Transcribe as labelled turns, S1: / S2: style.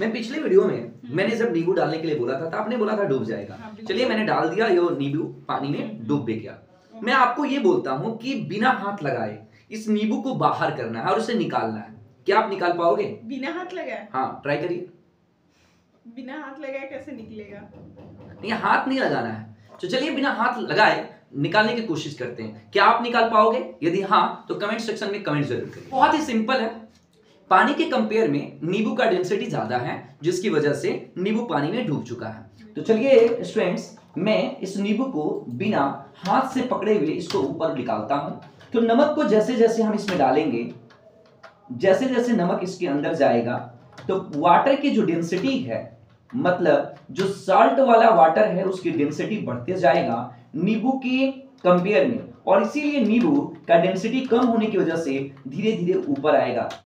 S1: मैं पिछले वीडियो में मैंने जब नींबू डालने के लिए बोला था तो आपने बोला था डूब जाएगा।
S2: हाँ,
S1: चलिए मैंने डाल दिया ये नींबू पानी में डूब भी गया। मैं आपको ये बोलता हूँ कि बिना हाथ लगाए इस नींबू को बाहर करना है और उसे निकालना है। क्या आप निकाल पाओगे?
S2: बिना हाथ लगाए?
S1: हाँ ट्राई करिए।
S2: बिना हाथ लगाए कैसे निकलेगा?
S1: नहीं हाथ नहीं लगाना है। तो चलिए बिना हाथ लगाए निकालने की कोशिश करते हैं। क्या आप निकाल पाओगे? यदि हाँ तो कमेंट सेक्शन में कमेंट ज़रूर करिए। बहुत ही सिंपल है। पानी के कंपेयर में नींबू का डेंसिटी ज़्यादा है, जिसकी वजह से नींबू पानी में डूब चुका है। तो चलिए स्टूडेंट्स मैं इस नींबू को बिना हाथ से पकड़े हुए इसको ऊपर निकालता हूँ। तो नमक को जैसे जैसे हम इसमें डालेंगे जैसे जैसे नमक इसके अंदर जाएगा तो वाटर की जो डेंसिटी है मतलब जो साल्ट वाला वाटर है, उसकी डेंसिटी बढ़ते जाएगा नींबू के कंपेयर में। और इसीलिए नींबू का डेंसिटी कम होने की वजह से धीरे धीरे ऊपर आएगा।